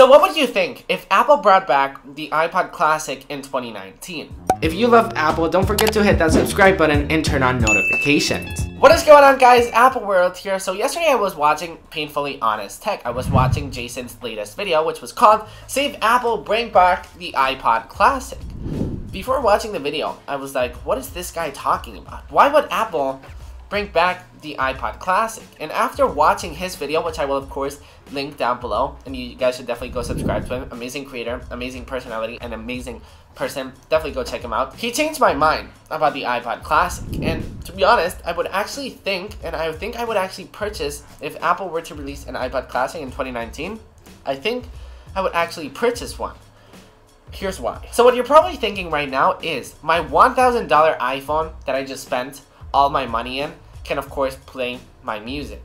So what would you think if Apple brought back the iPod Classic in 2019? If you love Apple, don't forget to hit that subscribe button and turn on notifications. What is going on guys? Apple World here. So yesterday I was watching Painfully Honest Tech. I was watching Jason's latest video which was called Save Apple Bring Back the iPod Classic. Before watching the video, I was like, what is this guy talking about? Why would Apple bring back the iPod Classic. And after watching his video, which I will of course link down below, and you guys should definitely go subscribe to him. Amazing creator, amazing personality, and amazing person. Definitely go check him out. He changed my mind about the iPod Classic. And to be honest, I would actually think, and I think I would actually purchase, if Apple were to release an iPod Classic in 2019, I think I would actually purchase one. Here's why. So what you're probably thinking right now is, my $1,000 iPhone that I just spent all my money in can of course play my music.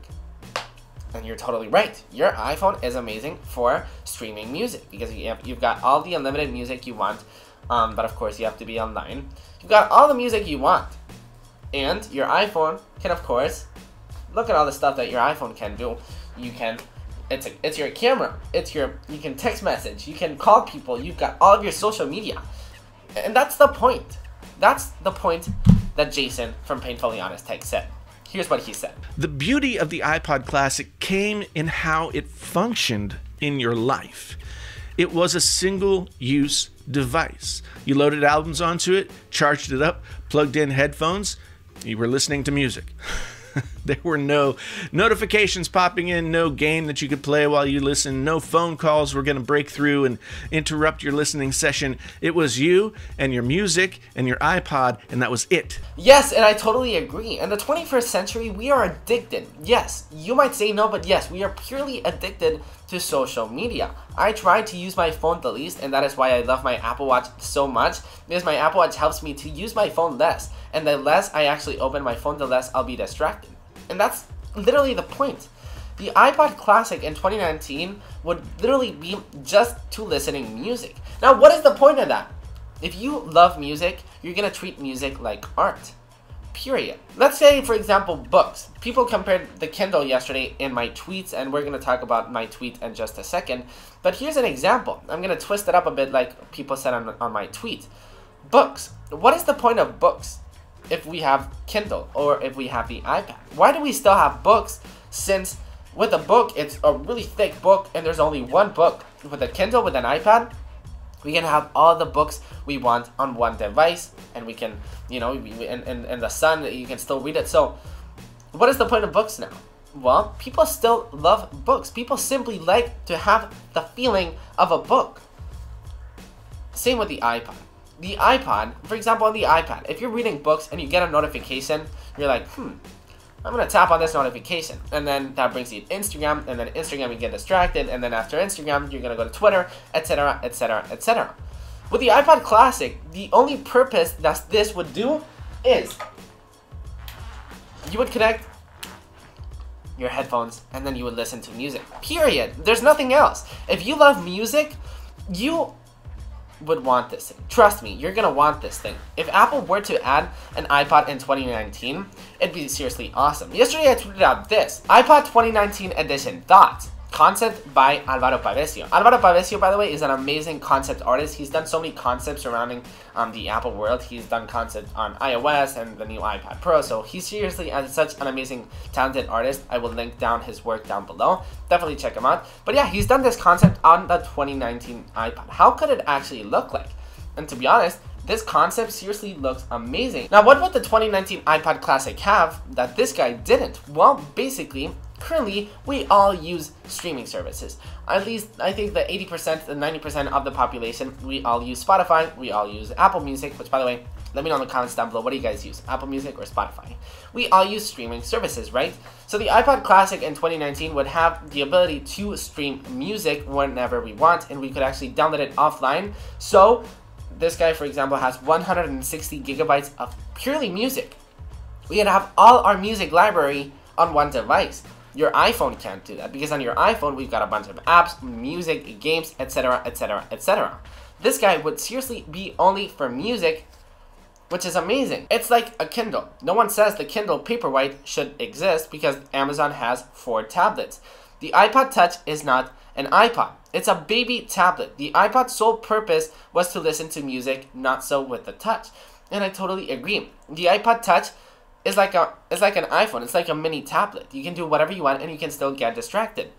And you're totally right. Your iPhone is amazing for streaming music because you have, you've got all the unlimited music you want, um, but of course you have to be online. You've got all the music you want. And your iPhone can of course, look at all the stuff that your iPhone can do. You can it's a, it's your camera. It's your you can text message. You can call people. You've got all of your social media, and that's the point. That's the point that Jason from Painfully Honest Tech said. Here's what he said. The beauty of the iPod Classic came in how it functioned in your life. It was a single use device. You loaded albums onto it, charged it up, plugged in headphones, you were listening to music. there were no notifications popping in, no game that you could play while you listen, no phone calls were going to break through and interrupt your listening session. It was you and your music and your iPod, and that was it. Yes, and I totally agree. In the 21st century, we are addicted. Yes, you might say no, but yes, we are purely addicted to social media. I try to use my phone the least, and that is why I love my Apple Watch so much, because my Apple Watch helps me to use my phone less, and the less I actually open my phone, the less I'll be distracted. And that's literally the point. The iPod Classic in 2019 would literally be just to listening music. Now, what is the point of that? If you love music, you're gonna treat music like art. Period. Let's say, for example, books. People compared the Kindle yesterday in my tweets, and we're gonna talk about my tweet in just a second. But here's an example. I'm gonna twist it up a bit like people said on, on my tweet. Books. What is the point of books? If we have Kindle or if we have the iPad? Why do we still have books since with a book it's a really thick book and there's only one book. With a Kindle, with an iPad, we can have all the books we want on one device and we can, you know, in the sun you can still read it. So what is the point of books now? Well, people still love books. People simply like to have the feeling of a book. Same with the iPad the iPod, for example, on the iPad, if you're reading books and you get a notification, you're like, hmm, I'm gonna tap on this notification, and then that brings you to Instagram, and then Instagram you get distracted, and then after Instagram you're gonna go to Twitter, etc., etc., etc. With the iPod Classic, the only purpose that this would do is you would connect your headphones and then you would listen to music. Period. There's nothing else. If you love music, you would want this thing. Trust me, you're gonna want this thing. If Apple were to add an iPod in 2019, it'd be seriously awesome. Yesterday I tweeted out this, iPod 2019 edition, thoughts? Concept by Alvaro Pabesio. Alvaro Pabesio, by the way, is an amazing concept artist. He's done so many concepts surrounding um, the Apple world. He's done concept on iOS and the new iPad Pro. So he's seriously such an amazing, talented artist. I will link down his work down below. Definitely check him out. But yeah, he's done this concept on the 2019 iPad. How could it actually look like? And to be honest, this concept seriously looks amazing. Now, what would the 2019 iPod Classic have that this guy didn't? Well, basically, currently we all use streaming services. At least I think the 80%, the 90% of the population, we all use Spotify, we all use Apple Music, which by the way, let me know in the comments down below, what do you guys use, Apple Music or Spotify? We all use streaming services, right? So the iPod Classic in 2019 would have the ability to stream music whenever we want, and we could actually download it offline. So this guy, for example, has 160 gigabytes of purely music. We can have all our music library on one device. Your iPhone can't do that because on your iPhone we've got a bunch of apps, music, games, etc, etc, etc. This guy would seriously be only for music, which is amazing. It's like a Kindle. No one says the Kindle Paperwhite should exist because Amazon has four tablets. The iPod Touch is not an iPod. It's a baby tablet. The iPod's sole purpose was to listen to music, not so with the touch. And I totally agree. The iPod Touch is like a is like an iPhone. It's like a mini tablet. You can do whatever you want and you can still get distracted.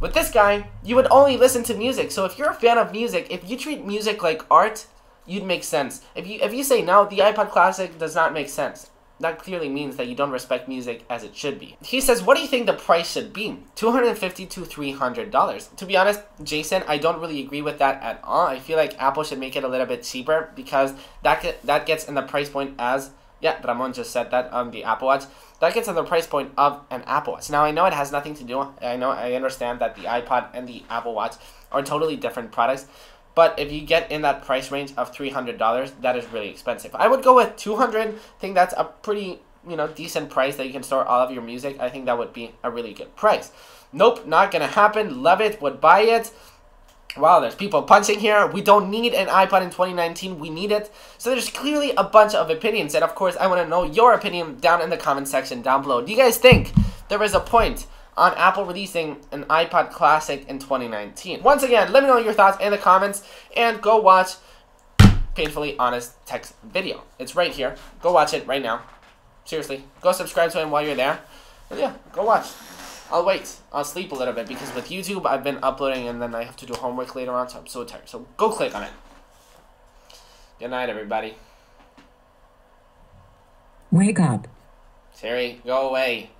With this guy, you would only listen to music. So if you're a fan of music, if you treat music like art, you'd make sense. If you if you say no, the iPod Classic does not make sense. That clearly means that you don't respect music as it should be. He says, "What do you think the price should be? Two hundred fifty to three hundred dollars." To be honest, Jason, I don't really agree with that at all. I feel like Apple should make it a little bit cheaper because that get, that gets in the price point as yeah, Ramon just said that on the Apple Watch. That gets in the price point of an Apple Watch. Now I know it has nothing to do. I know I understand that the iPod and the Apple Watch are totally different products, but if you get in that price range of $300, that is really expensive. I would go with 200. I think that's a pretty, you know, decent price that you can store all of your music. I think that would be a really good price. Nope, not gonna happen. Love it, would buy it. Wow, there's people punching here. We don't need an iPod in 2019. We need it. So there's clearly a bunch of opinions. And of course, I want to know your opinion down in the comment section down below. Do you guys think there is a point on Apple releasing an iPod Classic in 2019. Once again, let me know your thoughts in the comments and go watch Painfully Honest Tech's video. It's right here. Go watch it right now. Seriously, go subscribe to him while you're there. And yeah, go watch. I'll wait. I'll sleep a little bit because with YouTube, I've been uploading and then I have to do homework later on, so I'm so tired. So go click on it. Good night, everybody. Wake up. Siri, go away.